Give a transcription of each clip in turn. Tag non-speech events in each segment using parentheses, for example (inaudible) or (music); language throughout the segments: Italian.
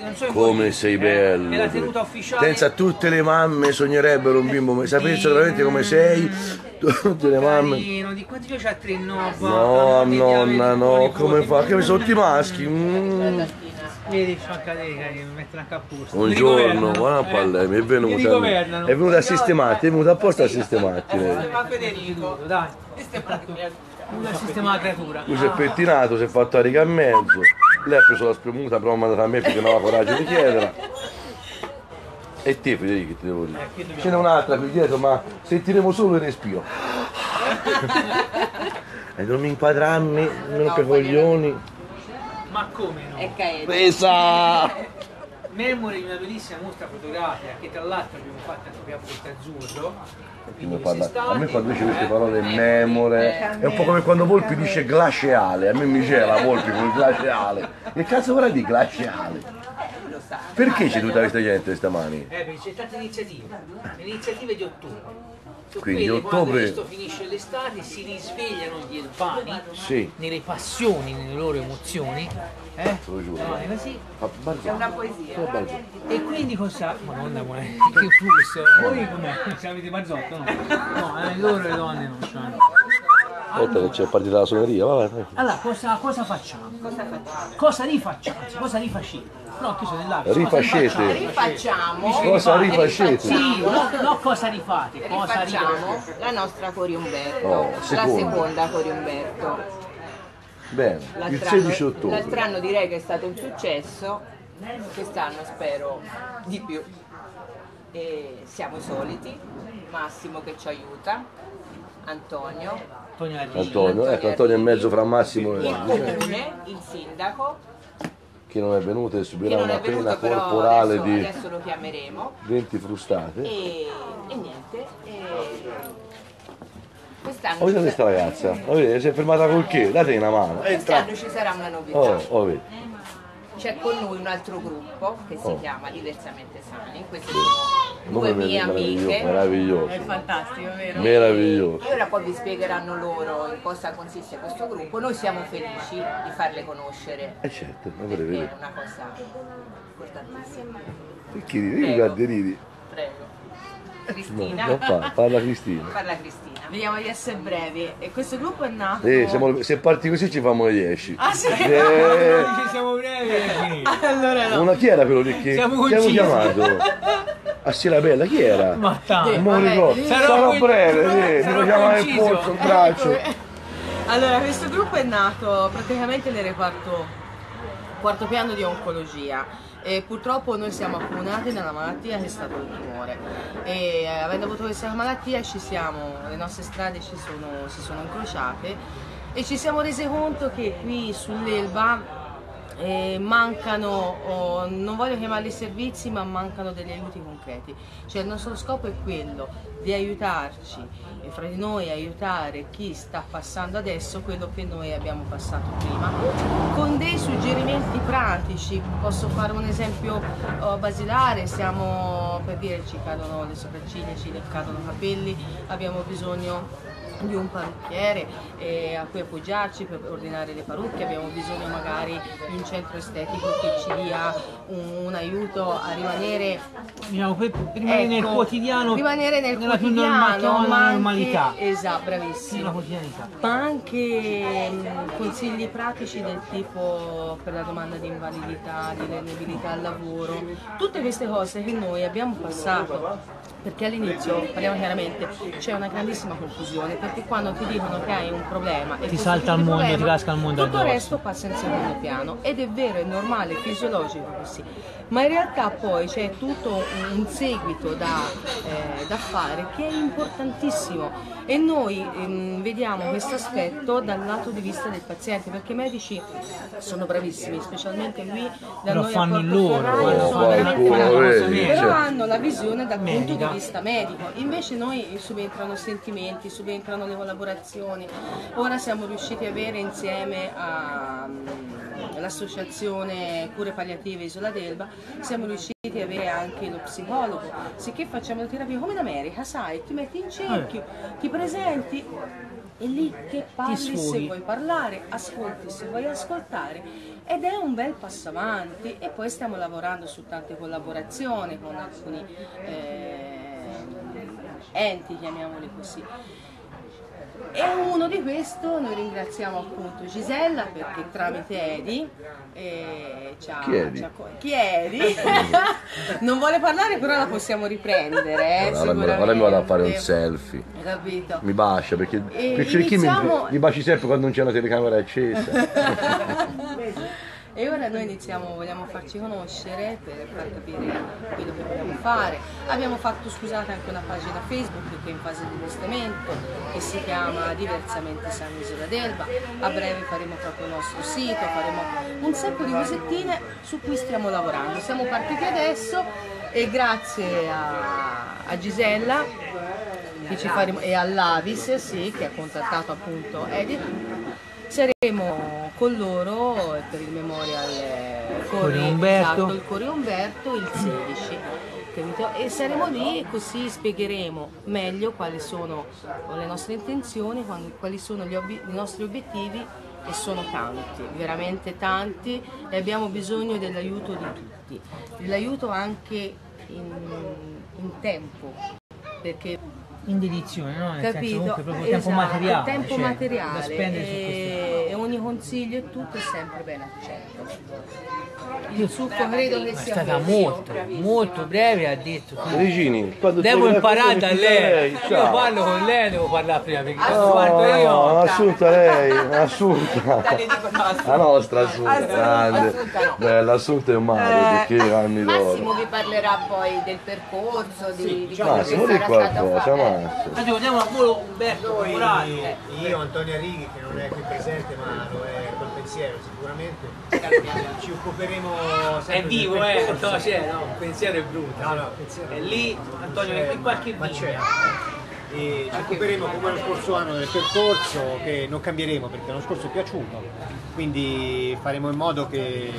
non so in Come sei eh, bello. Nella tenuta ufficiale. Pensa, tutte le mamme sognerebbero un bimbo, sapessero veramente come sei, tutte le mamme. Carino, di quanti a tre no? No, nonna, no, come fa? Che sono tutti maschi. mm. Vedi, fa cadere, carino, mettono a capposto. Buongiorno, guarda qua lei, mi è venuta. È venuta a sistemarti, è venuta apposta a sistemarti. Ma Federico, dai. Una sistema creatura. Lui si è pettinato, si è fatto la riga e mezzo. Lei ha preso la spremuta, però l'ha mandata a me perché non aveva coraggio di chiederla. E te Federico che ti devo dire? Ce n'è un'altra qui dietro, ma sentiremo solo il respiro. E non mi inquadrarmi, non per coglioni. Ma come no? È. Presa! Memoria di una bellissima mostra fotografica che tra l'altro abbiamo fatto anche a Porta Azzurro. Mi parla- A me quando dice queste parole memore, è un po' come quando Volpi dice glaciale, a me mi c'è la Volpi con il glaciale. Che cazzo vorrà dire glaciale? Perché c'è tutta questa gente stamani? Eh, perché c'è tante iniziative. Le iniziative di ottobre. Su Quindi quelle, quando ottobre- questo finisce l'estate si risvegliano gli urbani Sì. nelle passioni, nelle loro emozioni. Eh? Lo giuro. No, è così. È una poesia. E quindi cosa. Madonna, buona- (laughs) che flusso! Voi com'è? Se avete barzotto? No, no eh, loro le donne non c'hanno. Aspetta che c'è partita la suoneria, va. Allora, cosa, cosa facciamo? Cosa facciamo? Cosa rifacciamo? Cosa rifacete? No, che sono. Rifacete. Rifacciamo. Cosa rifacete? Sì, no, no, cosa rifate? Cosa Rifacciamo la nostra Cori Umberto, Oh, la seconda. seconda Cori Umberto. Bene, il L'altro 16 anno- ottobre. L'altro anno direi che è stato un successo, quest'anno spero di più. E siamo soliti, Massimo che ci aiuta, Antonio, Antonio Arrighi. Antonio, ecco Antonio è mezzo fra Massimo il e comune, il sindaco, che non è venuto e subirà una è venuto pena corporale adesso, di adesso lo chiameremo. 20 frustate. E, e niente. E quest'anno, vedete ci questa sarà- ragazza? Oh, vedete, si è fermata col che? Date una mano. Quest'anno ci sarà una novità. Oh, oh. C'è con noi un altro gruppo che si Oh. chiama Diversamente Sani. Sono Nome due mie meraviglioso, amiche. meraviglioso. fantastico, vero? Meraviglioso. E ora poi vi spiegheranno loro in cosa consiste questo gruppo. Noi siamo felici di farle conoscere. Eh certo, ma è una cosa importantissima. Perché ridi? Prego. Guardi, ridi. Prego. No, Cristina. non fa, parla Cristina. (laughs) Parla Cristina. Vediamo di essere brevi. E questo gruppo è nato. Eh, siamo- se parti così ci famo le 10. Ah sì? Eh, (laughs) Ci siamo brevi e allora no. una chi era quello lì che Siamo concisi. chiamato? (laughs) A Sera Bella, chi era? Ma tanto. Non ricordo. sarò Sarà qui- breve, sì, sarò mi chiamava il polso, il braccio. Allora, questo gruppo è nato praticamente nel reparto quarto piano di oncologia. E purtroppo noi siamo accomunati da una malattia che è stato il tumore e eh, avendo avuto questa malattia ci siamo, le nostre strade ci sono- si sono incrociate e ci siamo resi conto che qui sull'Elba eh, mancano, oh, non voglio chiamarli servizi, ma mancano degli aiuti concreti. Cioè il nostro scopo è quello di aiutarci e fra di noi aiutare chi sta passando adesso quello che noi abbiamo passato prima, con dei suggerimenti pratici. Posso fare un esempio oh, basilare, siamo per dire ci cadono le sopracciglia, ci cadono i capelli, abbiamo bisogno di un parrucchiere eh, a cui appoggiarci per ordinare le parrucche, abbiamo bisogno magari di un centro estetico che ci dia un, un aiuto a rimanere Diciamo, per per rimanere nel ecco, quotidiano. rimanere nel nella più quotidiano, norma- chiamiamola ma anche- normalità. esatto, bravissimo. Ma anche mm, consigli pratici del tipo per la domanda di invalidità, di ineligibilità al lavoro, tutte queste cose che noi abbiamo passato. Perché all'inizio, parliamo chiaramente, c'è una grandissima confusione, perché quando ti dicono che hai un problema e Ti salta il di mondo, problema, ti casca il mondo tutto il addosso. resto passa in secondo piano ed è vero, è normale, è fisiologico così, ma in realtà poi c'è tutto un, seguito da, eh, da fare che è importantissimo e noi ehm, vediamo questo aspetto dal lato di vista del paziente perché i medici sono bravissimi, specialmente qui da Però noi fanno a il loro, sono veramente il bravi. però hanno la visione dal punto Medica. di vista medico, invece noi subentrano sentimenti, subentrano le collaborazioni. Ora siamo riusciti a avere insieme a, l'associazione Cure Palliative Isola d'Elba, siamo riusciti ad avere anche lo psicologo, sicché facciamo la terapia come in America, sai, ti metti in cerchio, ti presenti e lì che parli se vuoi parlare, ascolti se vuoi ascoltare ed è un bel passo avanti e poi stiamo lavorando su tante collaborazioni con alcuni eh, enti, chiamiamoli così. E uno di questo noi ringraziamo appunto Gisella perché tramite Edi eh, ci ha- Chi è Edi? ci ha co- chi è Edi? (laughs) non vuole parlare però la possiamo riprendere eh, Ora mi ora mi vado a fare un selfie. Capito? Mi bacia perché, perché chi mi, iniziamo- mi baci sempre quando non c'è una telecamera accesa. (laughs) E ora noi iniziamo, vogliamo farci conoscere per far capire quello che vogliamo fare. Abbiamo fatto, scusate, anche una pagina Facebook che è in fase di allestimento, che si chiama Diversamente San Isola d'Elba. A breve faremo proprio il nostro sito, faremo un sacco di cosettine su cui stiamo lavorando. Siamo partiti adesso e grazie a, a Gisella faremo, e all'Avis sì, che ha contattato appunto Edith saremo con loro per il memorial eh, Cuore Umberto. esatto, il Cuore Umberto il 16 capito? e saremo lì e così spiegheremo meglio quali sono le nostre intenzioni quali- sono i nostri obiettivi e sono tanti, veramente tanti e abbiamo bisogno dell'aiuto di tutti, dell'aiuto anche in, in tempo perché In dedizione, no? Nel senso capito? comunque proprio tempo Esatto, materiale. tempo cioè, materiale Da spendere su questo. Ogni consiglio e tutto è sempre ben accetto. Il succo credo che È sia stata molto, molto breve, ha detto. Regini, quando Devo imparare da lei. Io ciao. parlo con lei, devo parlare prima perché No, guardo no, io. assunta lei, assunta. No, La nostra assunta, grande. No. Bella, assunta è un mare, Eh, perché anni Massimo d'oro. vi parlerà poi del percorso, di, di quello Massimo, che di qualcosa. Massimo. Vogliamo a volo Umberto Noi, Morale. io, Antonio Righi, che non è qui presente ma lo è col pensiero sicuramente, ci occuperemo sempre È vivo, eh, no, c'è, no, un pensiero è brutto. No, no, il pensiero È lì, Antonio, è in qualche ma c'è. E ci occuperemo come lo scorso anno del percorso che non cambieremo perché l'anno scorso è piaciuto, quindi faremo in modo che,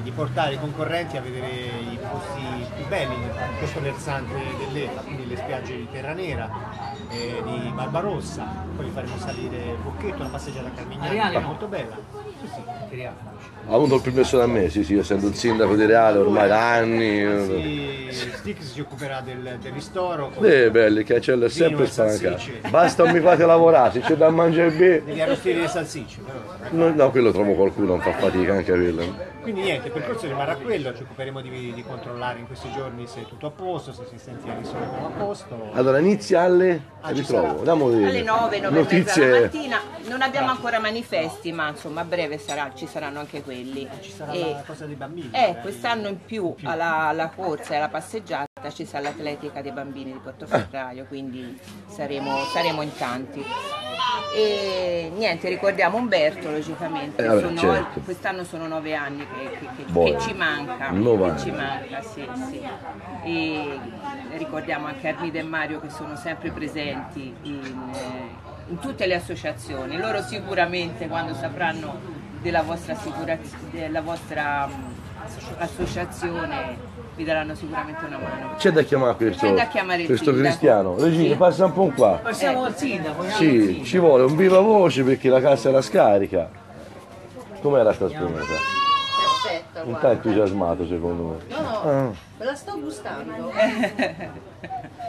di, portare i concorrenti a vedere i posti più belli questo versante dell'Eta, quindi le spiagge di Terra Nera, eh, di Barbarossa, poi li faremo salire Bocchetto, una passeggiata a Carmignano, molto bella. Ha avuto il permesso da me, sì, sì, essendo un sindaco di Reale ormai da anni. Sì, Stix si occuperà del, del ristoro. Eh, belli, il cancello è Vino sempre spalancato. Basta mi fate lavorare, se c'è da mangiare bene. Devi arrostire le salsicce. però. No, no, quello trovo qualcuno, non fa fatica anche quello. Quindi niente, il percorso rimarrà quello, ci occuperemo di, di controllare in questi giorni se è tutto a posto, se si sente il risolvo a posto. Allora inizia alle Ah, ci ritrovo, diamo Alle 9, 9 e mezza la notizie. mattina, non abbiamo ancora manifesti, ma insomma a breve sarà- ci saranno anche quelli. Ci sarà E- la cosa dei bambini. Eh, magari. quest'anno in più alla, alla corsa e alla passeggiata ci sarà l'atletica dei bambini di Portoferraio, quindi saremo, saremo in tanti. E niente, ricordiamo Umberto logicamente, Eh, vabbè, sono- certo. quest'anno sono nove anni che, che- che- che ci manca, che ci manca, sì, sì. E ricordiamo anche Armida e Mario che sono sempre presenti in, eh, in tutte le associazioni, loro sicuramente quando sapranno della vostra, della vostra mm, associazione vi daranno sicuramente una mano. C'è da chiamare questo, C'è da chiamare questo cristiano. Regina, Sì. passa un po' qua. Passiamo Eh. al sindaco. al Sì, sindaco. ci vuole un viva voce perché la cassa era scarica. Com'era sta spumata? Perfetta, Un po' guarda. entusiasmato secondo me. No, no, Ah. me la sto gustando. (laughs)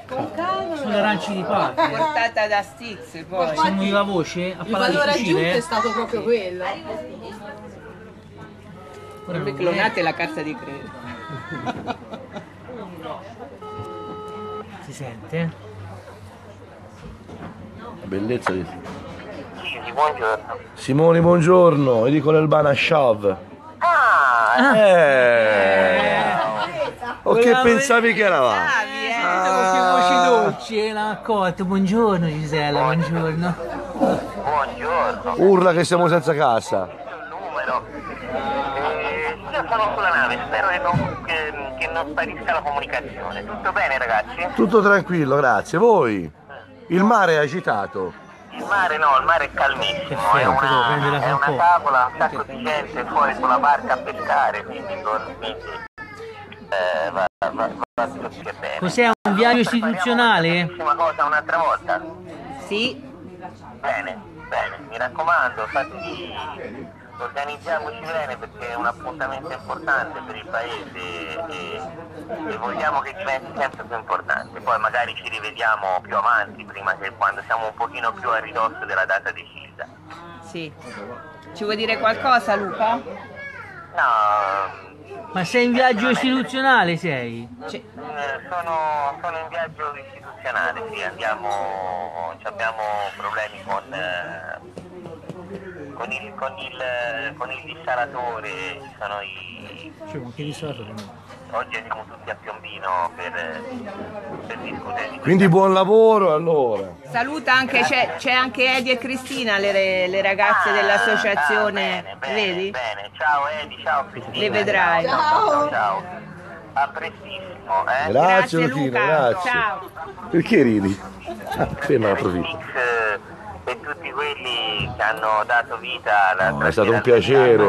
Con calma. Sono aranci di parte. Portata da Stix poi. Siamo viva voce a Il parlare di valore aggiunto è stato proprio quello. Ora Non mi non clonate la carta di credito. Si sente? Bellezza di... Simone, buongiorno, Enrico Elbana Shav. Ah. Eh. O che pensavi che eravamo? Ah. Che voci dolci, eh, l'ha accolto. Buongiorno Gisella, buongiorno. Buongiorno, Urla che siamo senza casa. il numero. Eh, io sono sulla nave, spero che non, che, che non sparisca la comunicazione. Tutto bene ragazzi? Tutto tranquillo, grazie. Voi? Il mare è agitato. Il mare no, il mare è calmissimo, è una, è una tavola, un sacco di gente fuori con la barca a pescare, quindi probabilmente eh, va, va, va tutti e bene. Cos'è un viaggio istituzionale? Una cosa un'altra volta. Sì, Bene, bene, mi raccomando, fatti, organizziamoci bene perché è un appuntamento importante per il paese e, e vogliamo che diventi sempre più importante. Poi magari ci rivediamo più avanti, prima che quando siamo un pochino più a ridosso della data decisa. sì. Ci vuoi dire qualcosa Luca? No, Ma sei in viaggio istituzionale sei? Eh, sono, sono in viaggio istituzionale, sì, andiamo, ci abbiamo problemi con, eh, con, il, con, il, con il dissalatore, ci sono i, Cioè, ma che risolto? oggi andiamo tutti a Piombino per, per discutere di Quindi buon lavoro allora. Saluta anche, c'è, c'è anche Edi e Cristina, le, le ragazze Ah, dell'associazione, ah, bene, bene, vedi? Bene, ciao Edi, ciao Cristina. Le vedrai. Ciao, ciao, ciao. A prestissimo, eh. Grazie, Grazie, Luchino, Luca. grazie. Ciao. Perché ridi? Ah, ferma la approfitto. E tutti quelli che hanno dato vita alla No, è stato un piacere.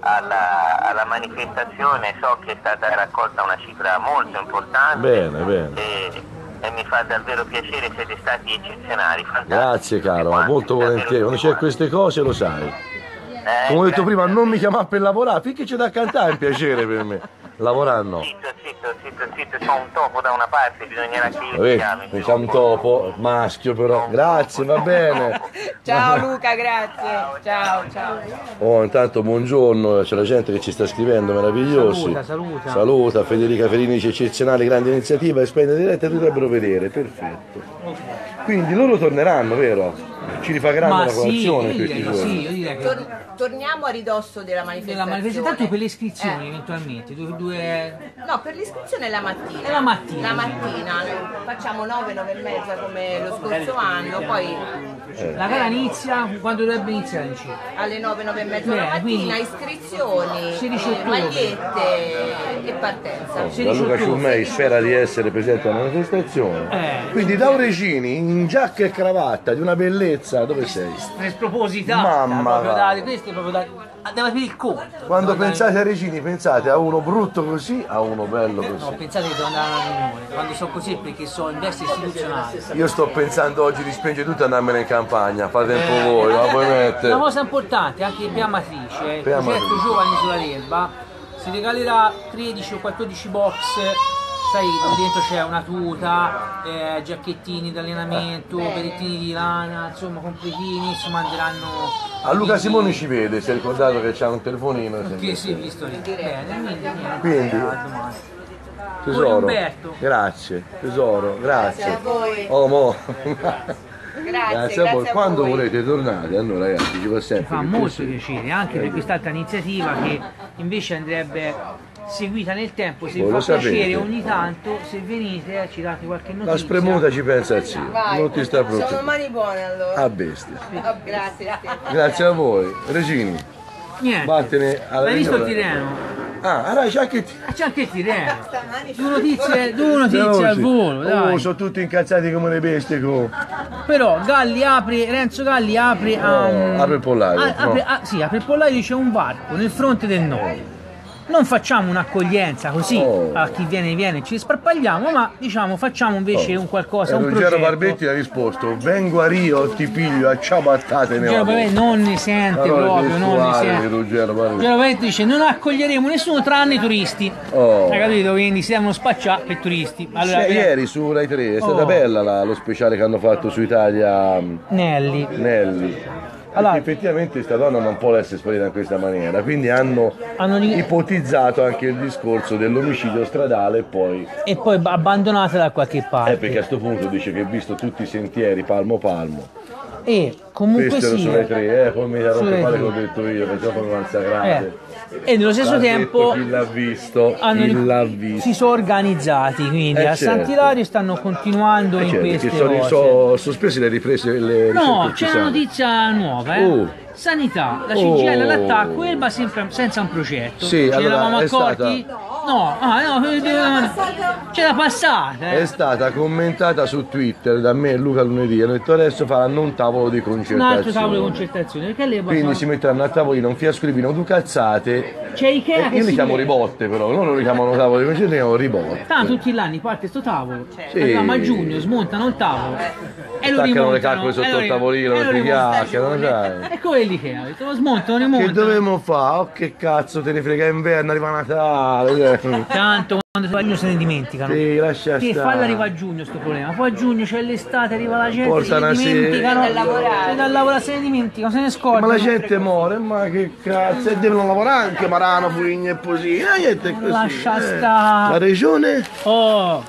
alla, alla manifestazione so che è stata raccolta una cifra molto importante Bene, bene. e, e mi fa davvero piacere siete stati eccezionali fantastici Grazie caro, quanti, molto volentieri. Quando c'è queste cose lo sai. Eh, Come ho detto prima, non mi chiamare per lavorare, finché c'è da cantare è un piacere per me. Lavorare no. Zitto, zitto, zitto, zitto, c'ho un topo da una parte, bisognerà che io Vabbè, chiami. c'è un topo, maschio però. Grazie, va bene. (laughs) Ciao Luca, grazie. Ciao, ciao. Oh, intanto buongiorno, c'è la gente che ci sta scrivendo, meravigliosi. Saluta, saluta. Saluta, Federica Ferini dice eccezionale, grande iniziativa, esplendida diretta, dovrebbero vedere, perfetto. Quindi loro torneranno, vero? Ci rifagheranno la sì, colazione questi direi, giorni. sì, io direi che Tor- torniamo a ridosso della della manifestazione. manifestazione, tanto per le iscrizioni Eh. eventualmente, due, due... No, per l'iscrizione è la mattina. È la mattina. La mattina, facciamo 9, 9 e mezza come lo scorso anno, poi La gara inizia quando dovrebbe iniziare alle 9, 9 e mezza la mattina, quindi- iscrizioni, 16 eh, magliette e partenza. Sì. Da 16 Luca. Ciummei spera di essere presente alla manifestazione. Eh. Quindi da Orecini in giacca e cravatta di una bellezza, dove sei? Una sproposità. Mamma proprio da, questo è proprio da... Deve aprire il conto. Quando Devo andare- pensate a Regini pensate a uno brutto così, a uno bello No, così. pensate che devo andare alla riunione. Quando sono così è perché sono in veste istituzionale. Io sto pensando oggi di spengere tutto e andarmene in campagna, fate tempo voi, la puoi mettere. Una cosa importante, anche per Amatrice, il Per Amatrice. Giovani sulla Relva, si regalerà 13 o 14 box, sai dove dentro c'è una tuta, eh, giacchettini d'allenamento, berettini di lana, insomma completini, si manderanno... A Luca Simoni ci vede, si è ricordato che c'ha un telefonino. Che si è visto lì. Bene, quindi niente. Quindi? a domani. Tesoro, grazie, tesoro, grazie. Grazie a voi. Oh, mo. Grazie, Grazie a voi. Quando voi. volete tornate, a noi ragazzi ci fa sempre fa che molto piacere. piacere anche per quest'altra iniziativa che invece andrebbe seguita nel tempo se Voi vi lo fa piacere sapete. ogni tanto se venite eh, ci date qualche notizia La spremuta ci pensa il zio, Vai. non ti sta Sono mani buone allora. A bestia. Oh, grazie. Grazie a voi. Regini, niente vattene alla l'hai visto il riunione. tireno? Ah, allora c'è anche ti. Ah, c'è anche il tireno due notizie, due notizie al volo Oh, dai sono tutti incazzati come le bestie. co- però Galli apre Renzo Galli apre a No, apre il pollaio, ah, apre, no. ah, sì apre il pollaio c'è un varco nel fronte del nord non facciamo un'accoglienza così Oh. a chi viene viene ci sparpagliamo ma diciamo facciamo invece un qualcosa E un Oh. Ruggero progetto Barbetti ha risposto: Vengo a Rio, ti piglio a ciabattate Ruggero Barbetti non ne sente proprio, non ne sente. Ruggero Barbetti. Ruggero Barbetti dice non accoglieremo nessuno tranne i turisti. Oh. Hai capito? Quindi si devono spacciare per turisti. Allora, eh, ieri su Rai 3 è stata Oh. bella la- lo speciale che hanno fatto su Italia Nelli. Nelli. Allora- effettivamente questa donna non può essere sparita in questa maniera, quindi hanno, Hanno di- ipotizzato anche il discorso dell'omicidio stradale e poi E poi abbandonata da qualche parte. eh, perché a questo punto dice che ha visto tutti i sentieri palmo palmo. E comunque sia. su Rai 3, eh, poi mi Rai male che ho 3. detto io, perciò poi non sagrate. Eh. E nello stesso tempo visto, hanno- si sono organizzati, quindi Eh, a certo. Sant'Ilario stanno continuando Eh, in certo, queste sono, cose. sono sospese le riprese le No, c'è una notizia nuova, eh. Oh. Sanità, la Oh. CGL all'attacco, Elba sempre senza un progetto. Sì, Ce allora, accorti? stata- No, ah, no, eh, c'è la passata. È Eh. stata commentata su Twitter da me e Luca lunedì. Hanno detto adesso faranno un tavolo di Un altro tavolo di concertazione. concertazione. Quindi si metteranno a tavolino un fiasco di vino, due cazzate. C'è Ikea E che io li chiamo ribotte però, loro li chiamano tavolo di concertazione, li chiamano ribotte. Tanto tutti gli anni parte sto tavolo, Sì. arriviamo a giugno, smontano il tavolo e lo Staccano rimontano. le calcole e sotto lo il tavolino e chiacchierano, sai. Quelli che ha detto, lo smontano, rimontano. Che dovevamo fare? Oh che cazzo te ne frega inverno, arriva Natale. Tanto quando si va a giugno se ne dimenticano. Sì, lascia Sì, stare. falla arriva a giugno sto problema. Poi a giugno c'è l'estate, arriva la gente, Porta se ne dimenticano. C'è da lavorare. C'è da lavorare, se ne dimenticano, se ne scordano. Ma la gente muore, ma che cazzo, e devono lavorare anche Marano, Pugni e così. La gente è così. Lascia eh. stare. La regione? Oh,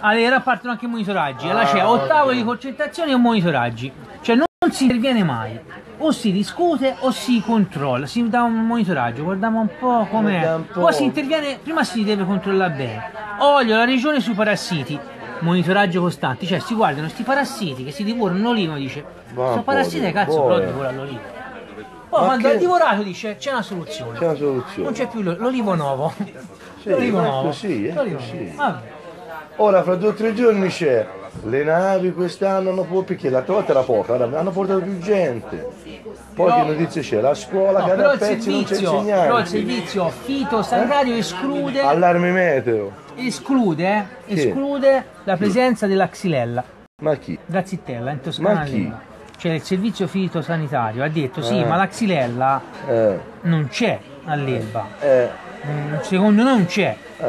allora partono anche i monitoraggi. Allora c'è o tavoli di concentrazione o monitoraggi. Cioè non si interviene mai. O si discute o si controlla, si dà un monitoraggio, guardiamo un po' com'è. Poi si interviene, prima si deve controllare bene. Olio, la regione sui parassiti, monitoraggio costante, cioè si guardano questi parassiti che si divorano l'olivo dice, parassita di- cazzo però divora l'olivo. Poi Ma quando che- è divorato dice c'è una soluzione. C'è una soluzione. Non c'è più l'o- l'olivo nuovo. Sì, l'olivo nuovo. così. nuovo. Vabbè. Ora fra due o tre giorni c'è. Le navi quest'anno hanno po' perché l'altra volta era poca, hanno portato più gente. Poi Però- che notizie c'è? La scuola No, che però a il pezzi non c'è servizio, però il servizio fitosanitario esclude, Allarme meteo. esclude, eh, Chi? esclude la presenza della xylella, Ma chi? della zittella in Toscana. Ma chi? Cioè il servizio fitosanitario ha detto sì, Eh. ma la xylella Eh, non c'è all'Elba. eh, Mm, Secondo noi non c'è. eh.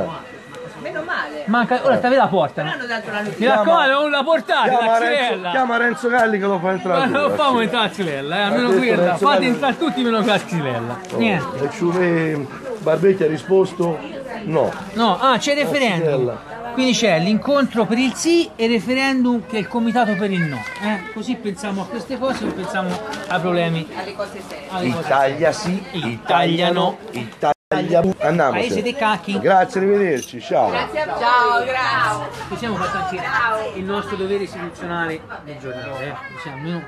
Manca, ora te la portano. Però hanno dato la Mi raccomando, non la portate la Chiama Renzo, xylella. chiama Renzo Galli che lo fa entrare. Ma non la famo entrare la xylella, eh, almeno detto quella. Renzo Fate entrare tutti meno che la xylella. Niente. E Ciuve Barbetti ha risposto no. No, ah, c'è il referendum. Quindi c'è l'incontro per il sì e il referendum che è il comitato per il no. eh? Così pensiamo a queste cose, non pensiamo ai problemi. Alle cose serie. alle cose. Italia sì, Italia Italia no, Italia Andiamo. Paese dei cacchi. Grazie, arrivederci, ciao. Grazie a Ciao, grazie. Ci siamo fatti anche il nostro dovere istituzionale del giornale. Eh? Ci siamo, almeno